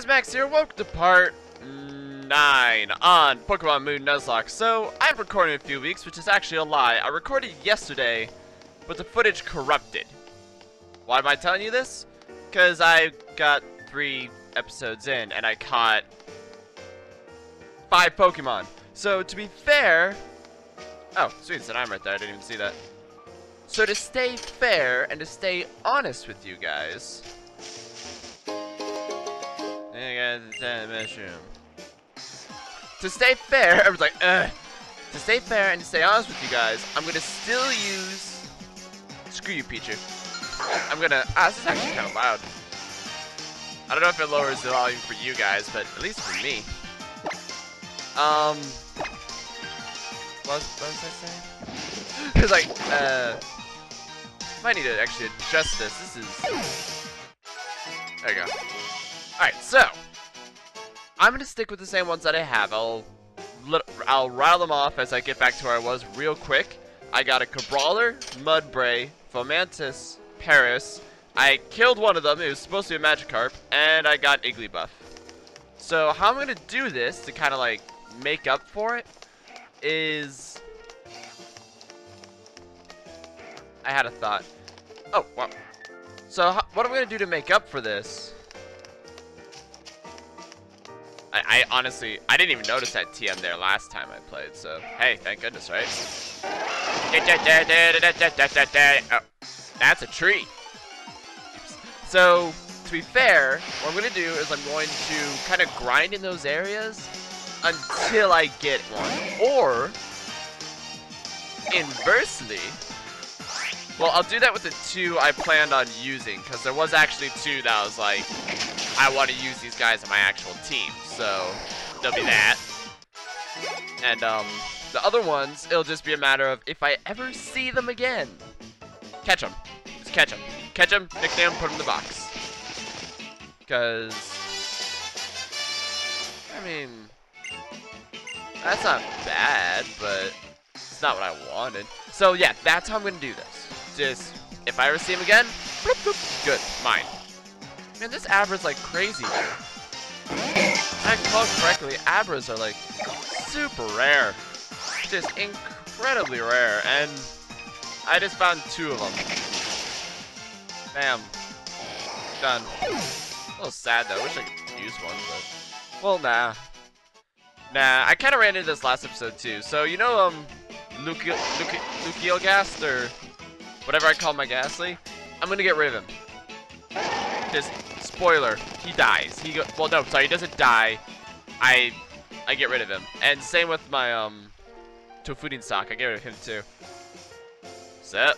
guys, Max here. Welcome to part 9 on Pokemon Moon Nuzlocke. So, I'm recording in a few weeks, which is actually a lie. I recorded yesterday, but the footage corrupted. Why am I telling you this? Because I got three episodes in, and I caught five Pokemon. So, to be fair... Oh, sweet, said I'm right there. I didn't even see that. So to stay fair and to stay honest with you guys... mushroom. To stay fair, I was like, Ugh. To stay fair and to stay honest with you guys, I'm gonna still use. Screw you, Pichu. I'm gonna. Ah, this is actually kind of loud. I don't know if it lowers the volume for you guys, but at least for me. Um. What was, what was I saying? It's like, uh. Might need to actually adjust this. This is. There you go. Alright, so. I'm gonna stick with the same ones that I have. I'll I'll rattle them off as I get back to where I was real quick. I got a Crabrawler, Mudbray, Fomantis, Paras. I killed one of them. It was supposed to be a Magikarp, and I got Igglybuff. So how I'm gonna do this to kind of like make up for it is I had a thought. Oh, well. So what I'm gonna do to make up for this I, I, honestly, I didn't even notice that TM there last time I played, so hey, thank goodness, right? Oh, that's a tree. So, to be fair, what I'm going to do is I'm going to kind of grind in those areas until I get one. Or, inversely, well, I'll do that with the two I planned on using, because there was actually two that I was like, I want to use these guys on my actual team, so there'll be that. And, um, the other ones, it'll just be a matter of if I ever see them again, catch them. Just catch them. Catch them, nickname, put them in the box. Because, I mean, that's not bad, but it's not what I wanted. So yeah, that's how I'm going to do this. Just, if I ever see him again, bloop, bloop, good, mine. Man, this Abra's like crazy. I call correctly, Abras are like super rare. Just incredibly rare, and I just found two of them. Bam. Done. A little sad though, I wish I could use one, but... Well, nah. Nah, I kind of ran into this last episode too. So, you know, um, Luki Luki or whatever I call my Gastly, I'm gonna get rid of him. Just spoiler, he dies. He go well, no, sorry, he doesn't die. I I get rid of him. And same with my um Tofudin sock. I get rid of him too. Set.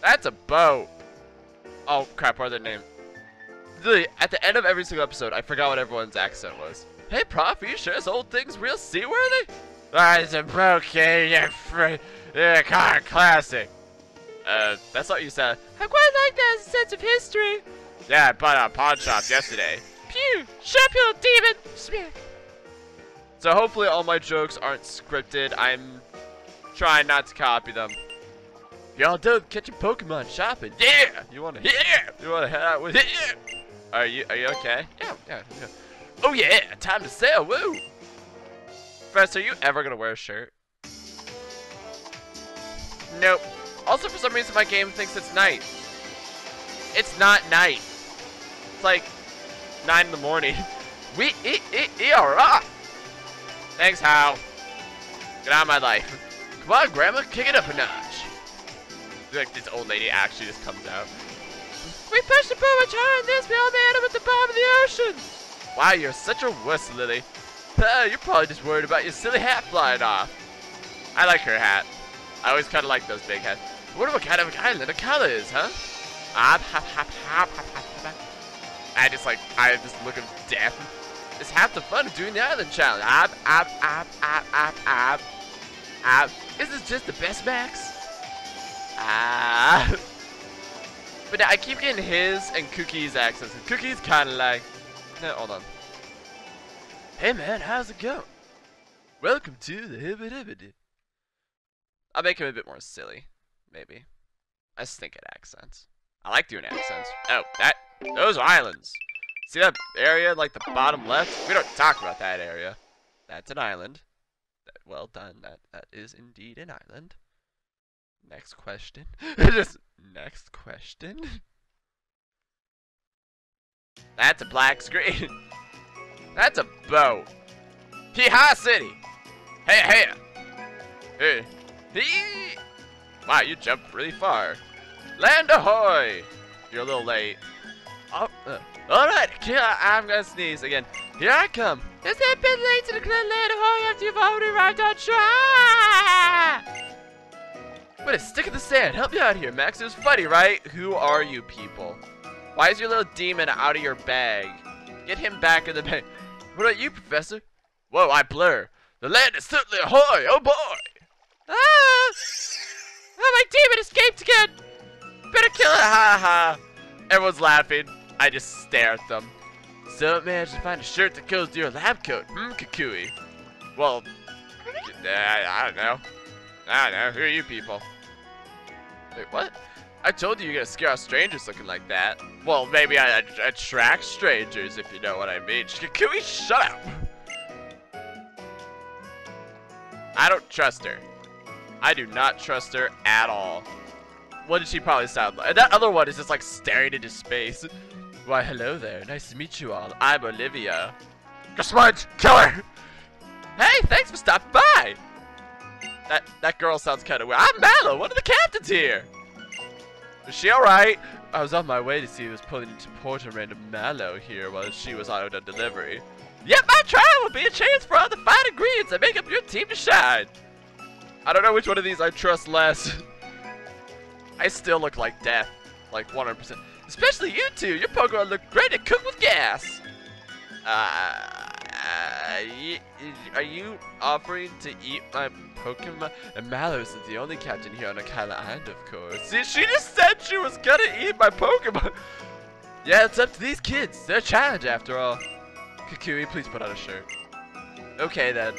That's a boat. Oh crap, what their name? Literally, at the end of every single episode, I forgot what everyone's accent was. Hey, Prof, are you sure this old thing's real seaworthy? It's a broken, yeah, car classic. Uh, that's what you said. I quite like that sense of history. Yeah, I bought a pawn shop yesterday. Pew! Shut demon! Smack! So hopefully all my jokes aren't scripted. I'm trying not to copy them. Y'all done catching Pokemon shopping? Yeah! You wanna? Yeah! You wanna head out with? Yeah! Are you? Are you okay? Yeah, yeah, yeah. Oh yeah! Time to sell! Woo! Professor, are you ever gonna wear a shirt? Nope. Also, for some reason, my game thinks it's night. It's not night. It's like 9 in the morning. We e e e alright. Thanks, Hal. Get out of my life. Come on, Grandma, kick it up a notch. Like this old lady actually just comes out. We pushed the boat much higher than this. We all made it at the bottom of the ocean. Wow, you're such a wuss, Lily. Uh, you're probably just worried about your silly hat flying off. I like her hat. I always kind of like those big heads. What kind of island color is, huh? Hop, hop, hop, hop, hop, hop. I just like, I just look of death. It's half the fun of doing the island challenge. Hop, hop, hop, hop, hop, hop, hop. Is this just the best max? Ah. But I keep getting his and Cookie's accents. And Cookie's kind of like, no, hold on. Hey man, how's it going? Welcome to the Hibbit. I'll make him a bit more silly, maybe. I stink at accents. I like doing accents. Oh, that, those islands. See that area, like the bottom left? We don't talk about that area. That's an island. Well done. That that is indeed an island. Next question. Just next question. That's a black screen. That's a boat. Hee-ha City. Hey, hey. Hey. Hee. Wow, you jumped really far. Land ahoy! You're a little late. Oh, uh, Alright, I'm gonna sneeze again. Here I come. It's a bit late to declare land ahoy after you've already arrived on shore. What a stick in the sand. Help me out here, Max. It was funny, right? Who are you people? Why is your little demon out of your bag? Get him back in the bag. What about you, Professor? Whoa, I blur. The land is certainly ahoy. Oh boy. Ah! Oh, my demon escaped again. Better kill it. Ha ha. Everyone's laughing. I just stare at them. Still managed to find a shirt that goes to your lab coat. Hmm. Well, I, I don't know. I don't know. Who are you people? Wait, what? I told you you're gonna scare off strangers looking like that. Well, maybe I, attract strangers, if you know what I mean. Kukui, shut up! I don't trust her. I do not trust her at all. What did she probably sound like? And that other one is just like staring into space. Why, hello there. Nice to meet you all. I'm Olivia. Smudge, kill her! Hey, thanks for stopping by! That that girl sounds kind of weird. I'm Mallow, one of the captains here! Is she alright? I was on my way to see who was pulling into port and random Mallow here while she was out on delivery. Yep, my trial will be a chance for all the fine ingredients that make up your team to shine. I don't know which one of these I trust less. I still look like death. Like 100%. Especially you two. Your Pokemon look great at cook with gas. Uh, uh, are you offering to eat my Pokemon? And Mallows is the only captain here on Akala Island, of course. See, she just said she was gonna eat my Pokemon. yeah, it's up to these kids. They're a challenge after all. Kukui, please put on a shirt. Okay then.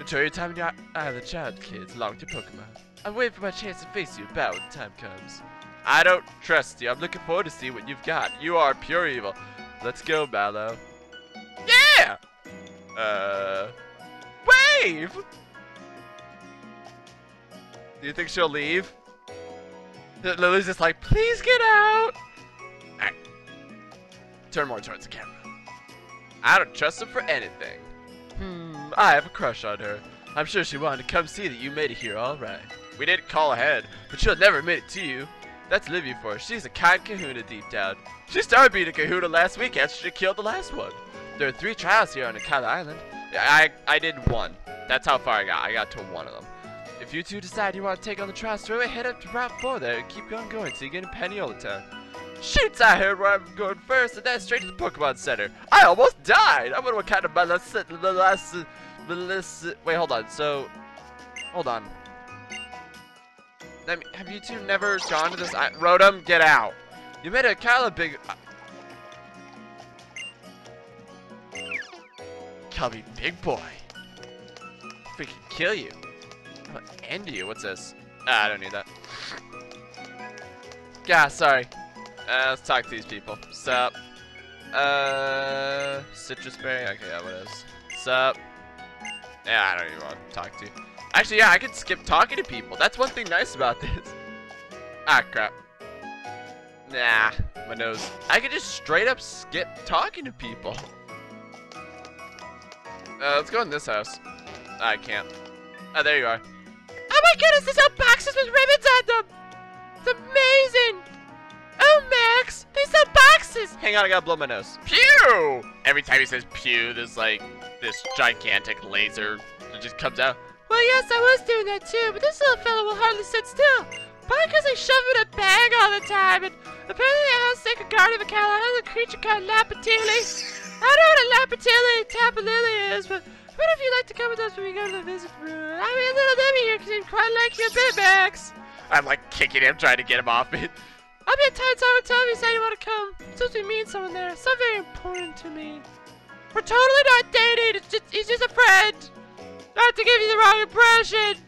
Enjoy your time in your island challenge, kids, along with your Pokemon. I'm waiting for my chance to face you about when the time comes. I don't trust you. I'm looking forward to see what you've got. You are pure evil. Let's go, Mallow. Yeah! Uh... Wave! Do you think she'll leave? Lily's just like, please get out! Right. Turn more towards the camera. I don't trust her for anything. Hmm, I have a crush on her. I'm sure she wanted to come see that you made it here all right. We didn't call ahead, but she'll never admit it to you. That's Livy for her. She's a kind kahuna deep down. She started being a kahuna last week after she killed the last one. There are three trials here on Akala Island. I, I did one. That's how far I got. I got to one of them. If you two decide you want to take on the trials, throw head up to Route 4 there and keep on going till you get in Paniolo Town. Shoots, I heard where I'm going first and then straight to the Pokemon Center. I almost died! I wonder what kind of. Wait, hold on. So... Hold on. Have you two never gone to this... I Rotom, get out. You made a of big... Uh, call me big boy. Freaking kill you. I'm gonna end you. What's this? Ah, I don't need that. Yeah, sorry. Uh, let's talk to these people. Sup? Uh, citrus berry. Okay, yeah, what is? Sup? Yeah, I don't even want to talk to you. Actually, yeah, I can skip talking to people. That's one thing nice about this. Ah, crap. Nah, my nose. I could just straight up skip talking to people. Uh, let's go in this house. I can't. Oh, there you are. Oh my goodness, there's all boxes with ribbons on them! It's amazing! Oh, Max, they sell boxes! Hang on, I gotta blow my nose. Pew! Every time he says pew, there's like this gigantic laser that just comes out. Well, yes, I was doing that too, but this little fellow will hardly sit still. Probably because I shove him in a bag all the time, and apparently I have a guardian of a cat. I have a creature called Lapatili. I don't know what a Lapatili Tapalili is, but what if you'd like to come with us when we go to the visit room? I mean, little Debbie here because he'd quite like your bit, Max. I'm like kicking him, trying to get him off me. I'll be at Tides Hour Tell me you say you want to come. Supposed to mean someone there. So very important to me. We're totally not dating. It's just, he's just a friend. Not to give you the wrong impression.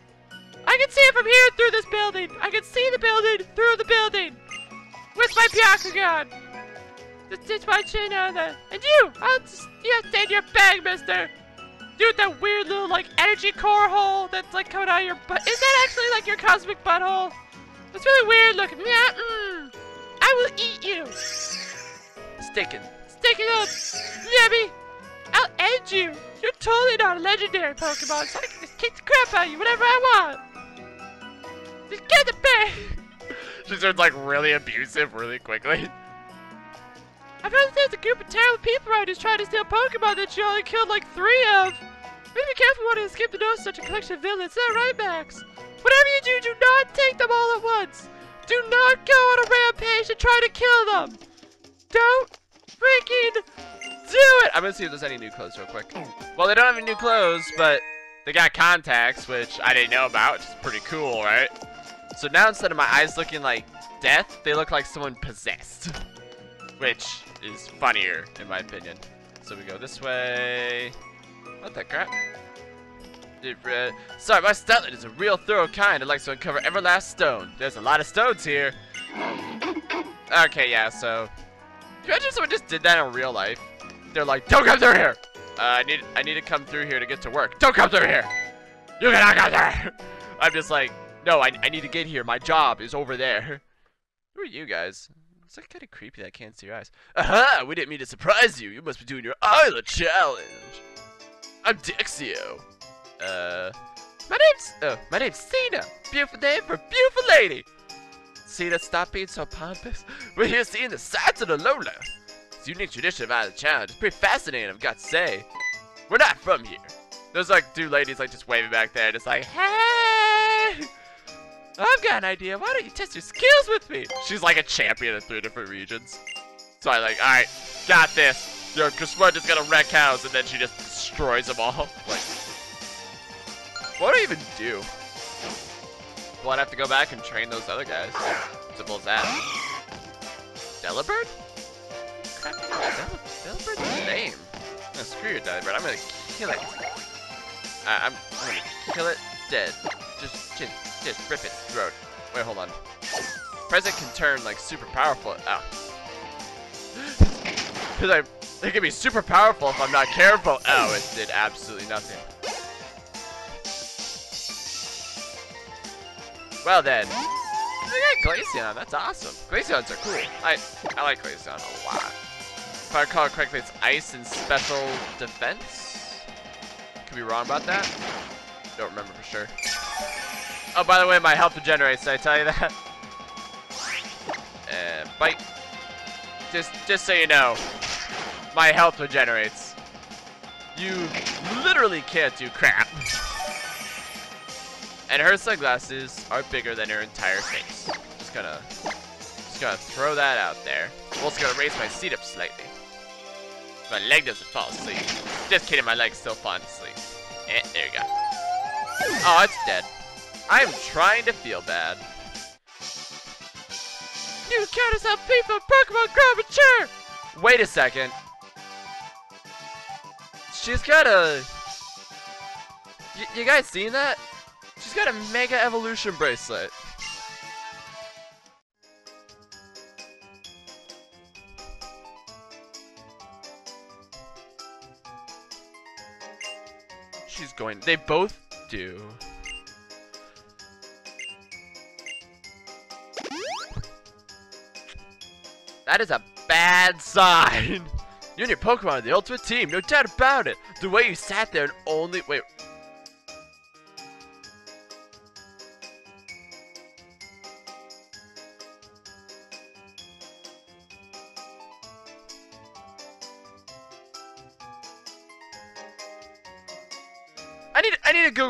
I can see it from here through this building. I can see the building through the building. With my Byakugan. Just, just want you to know that. And you, I'll just, you have to stay in your bag, mister. Dude, that weird little, like, energy core hole that's, like, coming out of your butt. Is that actually, like, your cosmic butthole? It's really weird looking. Yeah, mm. I will eat you. Sticking. Stick it up. Yabby. I'll end you. You're totally not a legendary Pokemon, so I can just kick the crap out of you whenever I want. Just get the bag. She turns like really abusive really quickly. I've heard that there's a group of terrible people around who's trying to steal Pokemon that you only killed like three of. Maybe be careful when you escape the nose such a collection of villains. Is that right, Max? Whatever you do, do not take them all at once. Do not go on a rampage and try to kill them. Don't freaking do it. I'm gonna see if there's any new clothes real quick. Well, they don't have any new clothes, but they got contacts, which I didn't know about, which is pretty cool, right? So now instead of my eyes looking like death, they look like someone possessed. Which is funnier, in my opinion. So we go this way. What the crap? Sorry, my Stoutland is a real thorough kind that likes to uncover every last stone. There's a lot of stones here. Okay, yeah, so... Can you imagine someone just did that in real life? They're like, don't come through here! Uh, I need I need to come through here to get to work. Don't come through here! You cannot come there! I'm just like, no, I, I need to get here. My job is over there. Who are you guys? It's like kind of creepy that I can't see your eyes. Aha! We didn't mean to surprise you. You must be doing your Isla challenge. I'm Dexio. Uh, my name's oh, my name's Sina. Beautiful name for beautiful lady. Sina, stop being so pompous. We're here seeing the sights of the Lola. It's a unique tradition of Isla challenge. It's pretty fascinating, I've got to say. We're not from here. There's like two ladies like just waving back there, just like, hey. I've got an idea. Why don't you test your skills with me? She's like a champion in three different regions. So I like, all right, got this. Yo, Kasmud is gonna wreck house, and then she just destroys them all. like, what do I even do? Well, I'd have to go back and train those other guys. Simple as that. Delibird? Crap, Del Delibird's lame. No, screw your Delibird. I'm gonna kill it. I'm, I'm gonna kill it dead. Just, just just rip its throat. Wait, hold on. Present can turn like super powerful. Oh. Because I, it can be super powerful if I'm not careful. Oh, it did absolutely nothing. Well then, I got Glaceon. That's awesome. Glaceons are cool. I I like Glaceon a lot. If I recall correctly, it's Ice and Special Defense. Could be wrong about that. Don't remember for sure. Oh, by the way, my health regenerates. Did I tell you that? And uh, bite. Just, just so you know, my health regenerates. You literally can't do crap. And her sunglasses are bigger than her entire face. Just gonna, just gonna throw that out there. I'm also gonna raise my seat up slightly. My leg doesn't fall asleep. Just kidding, my leg's still falling asleep. Eh, there you go. Oh, it's dead. I'm trying to feel bad. You count us out people Pokemon grow mature! Wait a second. She's got a... Y you guys seen that? She's got a Mega Evolution bracelet. They both do. That is a bad sign. You and your Pokemon are the ultimate team, no doubt about it. The way you sat there and only wait.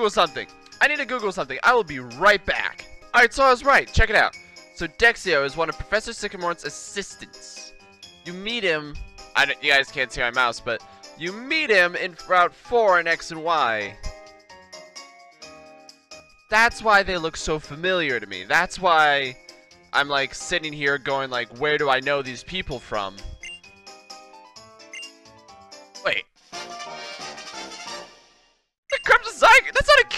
Google something. I need to Google something. I will be right back. Alright, so I was right. Check it out. So Dexio is one of Professor Sycamore's assistants. You meet him, I don't, you guys can't see my mouse, but you meet him in Route 4 in X and Y. That's why they look so familiar to me. That's why I'm like sitting here going like, where do I know these people from?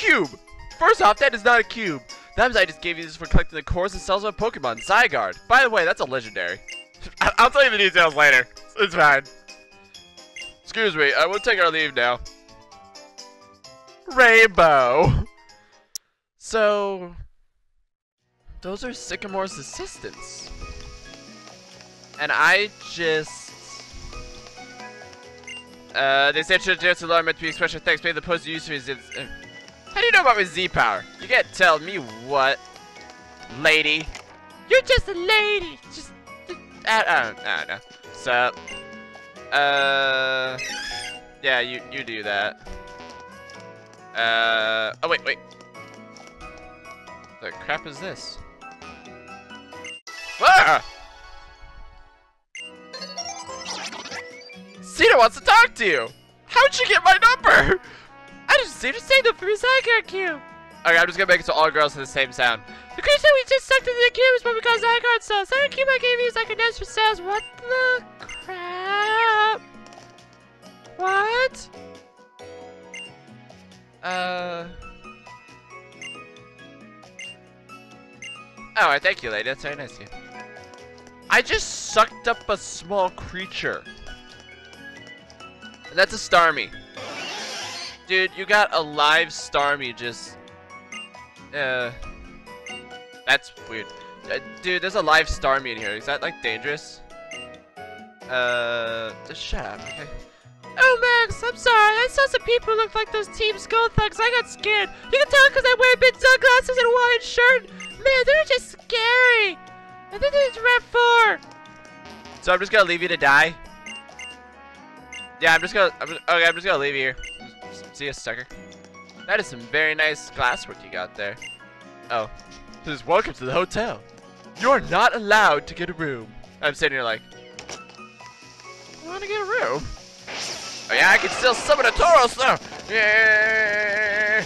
Cube! First off, that is not a cube. That I just gave you this for collecting the cores and cells of a Pokemon, Zygarde. By the way, that's a legendary. I'll tell you the details later. It's fine. Excuse me, I will take our leave now. Rainbow. So, those are Sycamore's assistants. And I just... Uh, they said should just allow meant to be expression thanks, maybe the post use is... Uh, how do you know about my Z-power? You can't tell me what, lady. You're just a lady. Just. I, I don't, I don't know. So, uh, yeah, you you do that. Uh, oh wait, wait. The crap is this? Ah! Sina wants to talk to you. How'd you get my number? I just to say them for his Zygarde cube. Okay, I'm just gonna make it so all girls have the same sound. The creature we just sucked into the cube is what we call Zygarde cells. Zygarde cube I gave you is like a nest for cells. What the crap? What? Uh. Oh, thank you, lady. That's very nice of you. I just sucked up a small creature. And that's a Starmie. Dude, you got a live Starmie just... Uh... That's weird. Uh, dude, there's a live Starmie in here. Is that, like, dangerous? Uh... Just shut up, okay? Oh, Max, I'm sorry. I saw some people looked like those Team Skull thugs. I got scared. You can tell because I wear big sunglasses and a white shirt. Man, they're just scary. I think it's Red 4. So I'm just gonna leave you to die? Yeah, I'm just gonna... I'm just, okay, I'm just gonna leave you here. See you, sucker. That is some very nice glasswork you got there. Oh. This is welcome to the hotel. You're not allowed to get a room. I'm sitting here like... I want to get a room. Oh yeah, I can still summon a Tauros now! Yeah!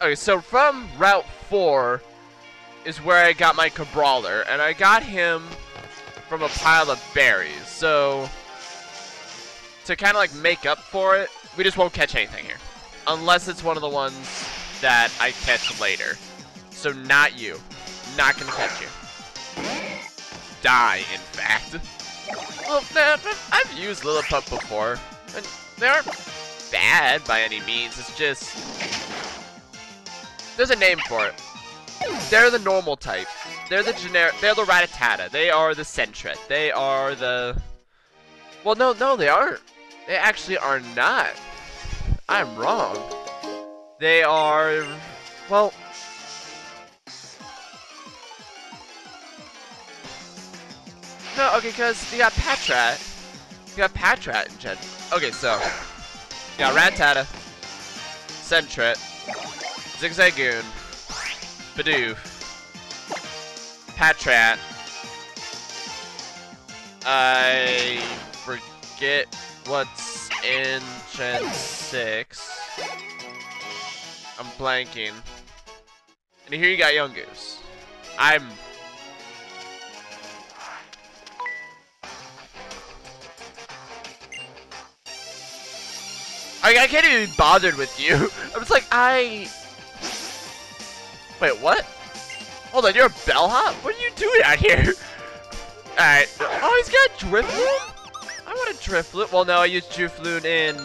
Okay, so from Route 4 is where I got my Crabrawler, and I got him from a pile of berries. So, to kind of like make up for it, we just won't catch anything here. Unless it's one of the ones that I catch later. So not you. Not gonna catch you. Die, in fact. I've used Lillipup before, and they aren't bad by any means. It's just there's a name for it. They're the normal type. They're the generic. They're the Rattata. They are the Sentret. They are the. Well, no, no, they aren't. They actually are not. I'm wrong. They are. Well. No, okay, because you got Patrat. You got Patrat in Gen. Okay, so. You got Rattata. Sentret. Zigzagoon. Bidoof. Patrat. I forget what's in Gen 6. I'm blanking. And here you got Yungoos. I'm I, I can't even be bothered with you. I'm just like, I... Wait, what? Hold on, you're a bellhop? What are you doing out here? Alright. Oh, he's got Drifloon? Want a Drifloon. Well, no, I used Drifloon in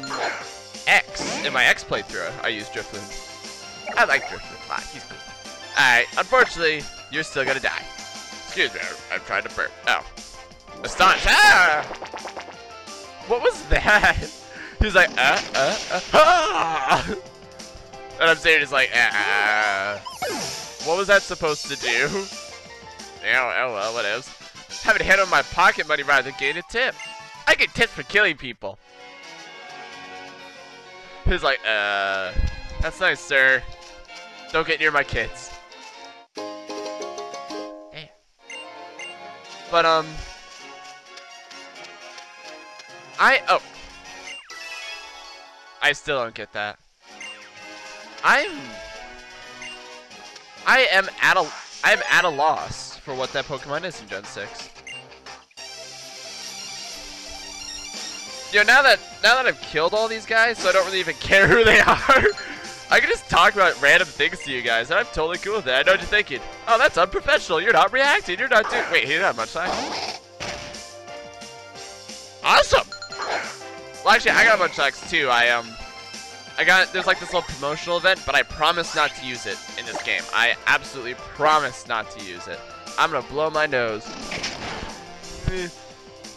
X. In my X playthrough, I used Drifloon. I like Drifloon a lot. He's cool. Alright, unfortunately, you're still gonna die. Excuse me, I'm trying to burp. Oh. Astonish. Ah! What was that? He's like, uh, uh, uh, ah! And I'm saying it's like, ah. What was that supposed to do? Oh, oh well, what else? Having a hand on my pocket money rather than getting a tip. I get tips for killing people. He's like, uh, that's nice, sir. Don't get near my kids. Damn. But, um, I, oh, I still don't get that. I'm... I am at a... I am at a loss for what that Pokemon is in Gen 6. You know, now that now that I've killed all these guys, so I don't really even care who they are, I can just talk about random things to you guys, and I'm totally cool with that. I know what you're thinking. Oh, that's unprofessional. You're not reacting. You're not doing... Wait, he's not much time. awesome! Well, actually, I got a bunch of X too. I, um, I got, there's like this little promotional event, but I promise not to use it in this game. I absolutely promise not to use it. I'm gonna blow my nose.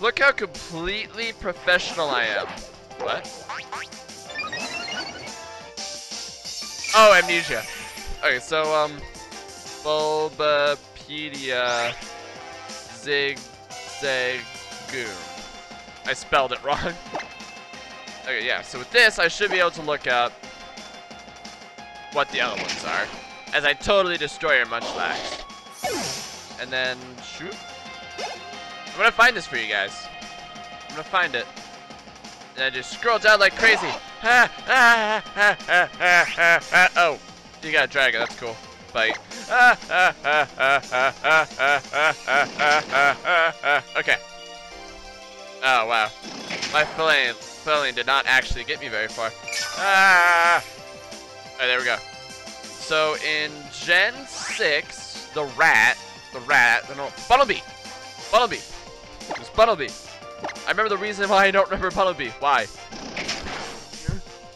Look how completely professional I am. What? Oh, amnesia. Okay, so, um, Bulbapedia Zig Zag I spelled it wrong. okay, yeah, so with this, I should be able to look up what the other ones are, as I totally destroy your Munchlax. And then, shoot. I'm gonna find this for you guys. I'm gonna find it. And I just scroll down like crazy. Ah, ah, ah, ah, ah, ah, ah. Oh, you got a dragon, that's cool. Bite. Ah, ah, ah, ah, ah, ah, ah, ah, ah, ah, ah, ah. Okay. Oh, wow. My flame, flailing did not actually get me very far. Ah! Alright, there we go. So in Gen 6, the rat, the rat, no, Bunnelby! Bunnelby! Bunnelby. I remember the reason why I don't remember Bunnelby. Why?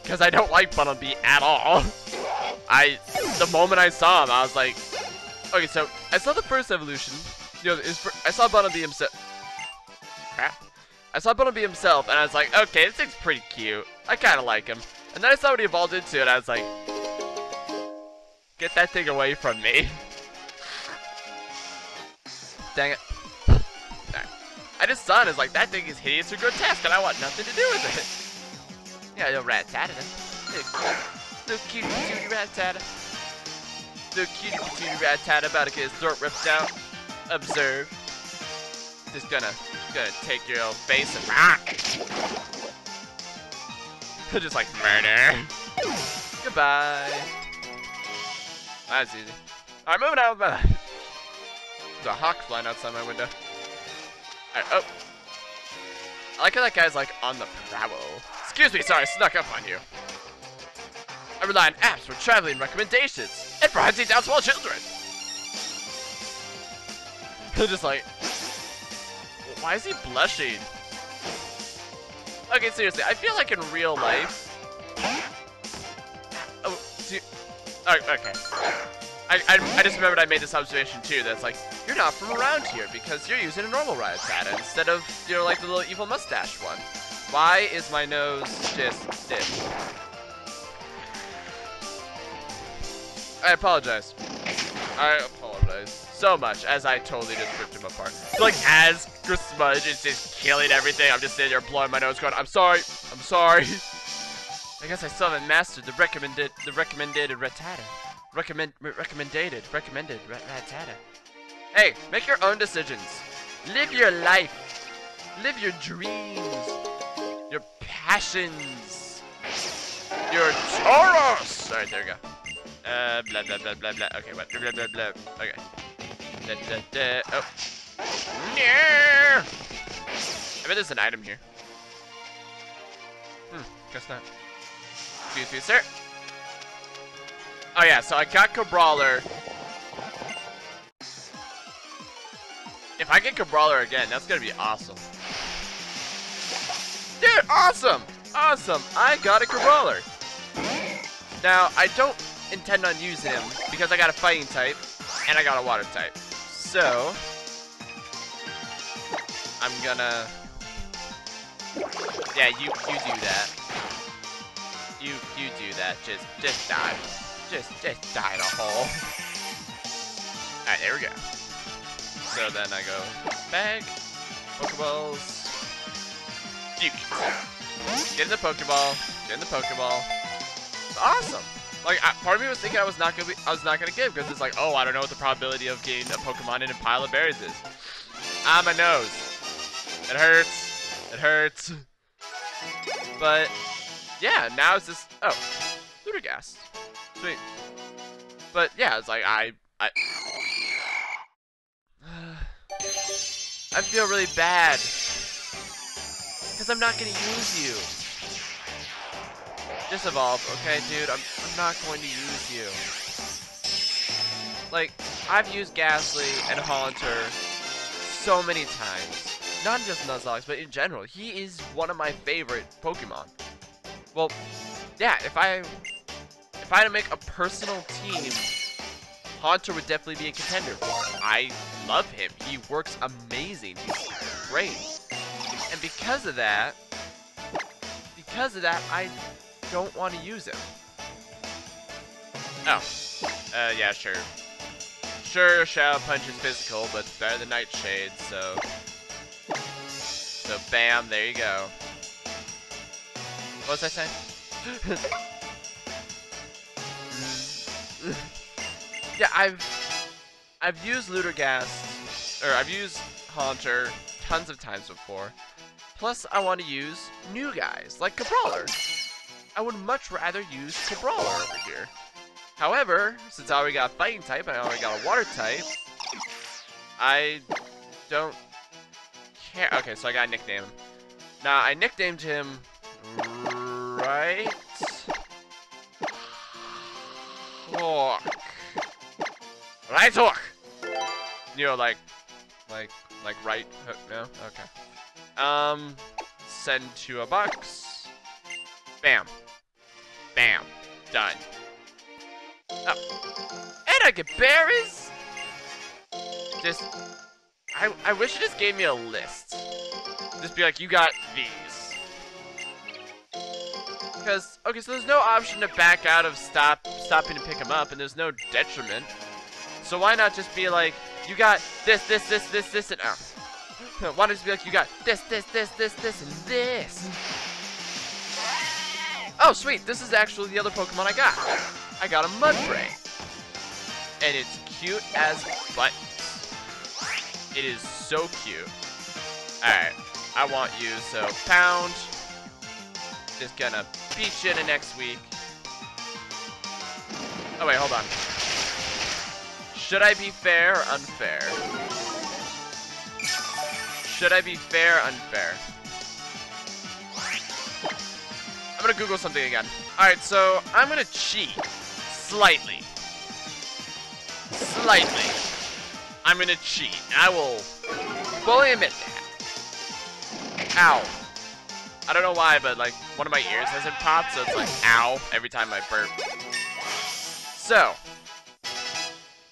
Because I don't like Bunnelby at all. I, the moment I saw him, I was like, okay, so I saw the first evolution. You know, I saw Bunnelby himself. I saw Bunnelby himself, and I was like, okay, this thing's pretty cute. I kind of like him. And then I saw what he evolved into, and I was like, get that thing away from me. Dang it. I just saw it like, that thing is hideous or grotesque, and I want nothing to do with it. Yeah, little rat tatted Little cutie cutie rat tatter. Little cutie cutie rat tatter about to get his throat ripped out. Observe. Just gonna, gonna take your old face and ah! just like murder. Goodbye. That's easy. Alright, moving on with my. There's a hawk flying outside my window. Alright, oh. I like how that guy's like on the prowl. Excuse me, sorry, I snuck up on you. I rely on apps for traveling recommendations and for hunting down small children. just like, why is he blushing? Okay, seriously, I feel like in real life. Oh, see, oh, okay. I, I, I just remembered I made this observation too. That's like, you're not from around here because you're using a normal Rattata instead of, you know, like the little evil mustache one. Why is my nose just stiff? I apologize. I apologize so much as I totally just ripped him apart. So like as Smudge is just killing everything, I'm just sitting there blowing my nose going, I'm sorry, I'm sorry. I guess I still haven't mastered the recommended the recommended Rattata. Recommend recommended recommended Rattata. Hey, make your own decisions. Live your life. Live your dreams. Your passions. Your Taurus. Alright, there we go. Uh, blah, blah, blah, blah, blah. Okay, what? Blah, blah, blah. Okay. Da, da, da. Oh. Yeah. I bet there's an item here. Hmm, guess not. Excuse me, sir. Oh yeah, so I got Crabrawler. If I get Crabrawler again, that's gonna be awesome. Dude, awesome! Awesome! I got a Crabrawler. Now, I don't intend on using him because I got a fighting type and I got a water type. So, I'm gonna... Yeah, you, you do that. You, you do that. Just, just die. Just, just die in a hole. Alright, there we go. So then I go, bag, Pokeballs, Duke. Get in the Pokeball, get in the Pokeball. It's awesome. Like, I, part of me was thinking I was not gonna be, I was not gonna give because it's like, oh, I don't know what the probability of getting a Pokemon in a pile of berries is. Ah, my nose. It hurts. It hurts. But yeah, now it's just oh, Ludogast. Sweet. But yeah, it's like I I I feel really bad because I'm not gonna use you. Just evolve, okay, dude? I'm, I'm not going to use you. Like, I've used Gastly and Haunter so many times. not just Nuzlocke, but in general, he is one of my favorite Pokemon. Well, yeah, if I if I had to make a personal team, Haunter would definitely be a contender. I love him. He works amazing. He's great. And because of that, because of that, I don't want to use him. Oh. Uh, yeah, sure. Sure, Shadow Punch is physical, but it's better than Nightshade, so... So, bam, there you go. What was I saying? yeah, I've... I've used Ludergast, or I've used Haunter tons of times before. Plus, I want to use new guys, like Crabrawler. I would much rather use Crabrawler over here. However, since I already got a fighting type I already got a water type, I don't care. Okay, so I got a nickname. Now, I nicknamed him right Hawk. Right Hawk! You know, like, like, like right hook, no? Okay. Um, send to a box. Bam. Bam. Done. Oh. And I get berries! Just, I, I wish it just gave me a list. Just be like, you got these. Because, okay, so there's no option to back out of stop stopping to pick them up, and there's no detriment. So why not just be like, you got this, this, this, this, this, and oh. Why not just be like, you got this, this, this, this, this, and this? Oh, sweet, this is actually the other Pokemon I got. I got a Mudbray. And it's cute as buttons. It is so cute. Alright, I want you, so pound. Just gonna beat you in the next week. Oh wait, hold on. Should I be fair or unfair? Should I be fair or unfair? I'm gonna Google something again. Alright, so I'm gonna cheat. Slightly. Slightly. I'm gonna cheat. I will fully admit that. Ow. I don't know why, but like one of my ears hasn't popped, so it's like ow every time I burp. So,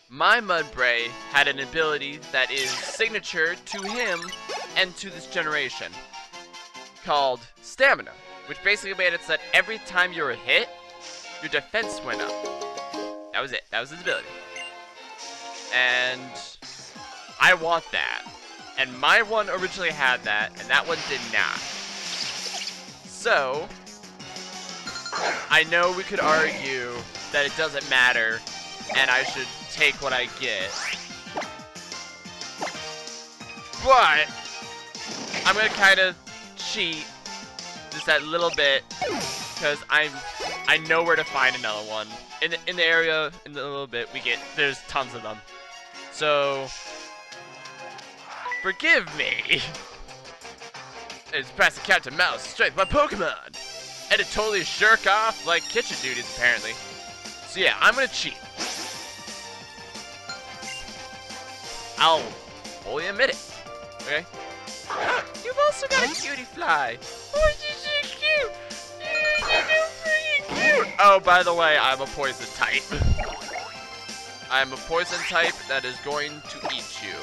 my Mudbray had an ability that is signature to him and to this generation called Stamina, which basically made it so that every time you were hit, your defense went up. That was it. That was his ability. And I want that. And my one originally had that, and that one did not. So, I know we could argue that it doesn't matter, and I should take what I get. But, I'm gonna kind of cheat just that little bit, because I'm, I know where to find another one in the, in the area in a little bit we get there's tons of them. So forgive me. it's past the Captain Mouse straight my Pokemon. And to totally shirk off like kitchen duties apparently. So yeah, I'm gonna cheat. I'll fully admit it. Okay? You've also got a Cutiefly. Oh, she's so cute. She's so freaking cute. Oh, by the way, I'm a poison type. I'm a poison type that is going to eat you.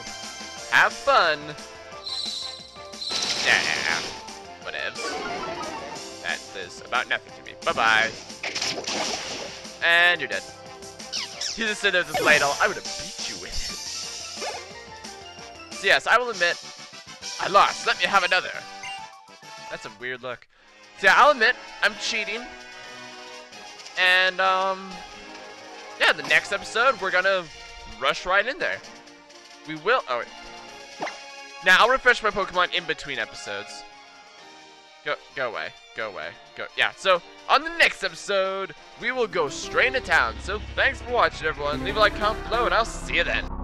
Have fun. Yeah, whatever. That is about nothing to me. Bye-bye. And you're dead. You just said there's this ladle. I would have yes, I will admit, I lost. Let me have another. That's a weird look. So yeah, I'll admit, I'm cheating. And, um, yeah, the next episode, we're gonna rush right in there. We will, oh, wait. Now, I'll refresh my Pokemon in between episodes. Go, go away, go away, go, yeah, so, on the next episode, we will go straight into town. So, thanks for watching, everyone. Leave a like, comment below, and I'll see you then.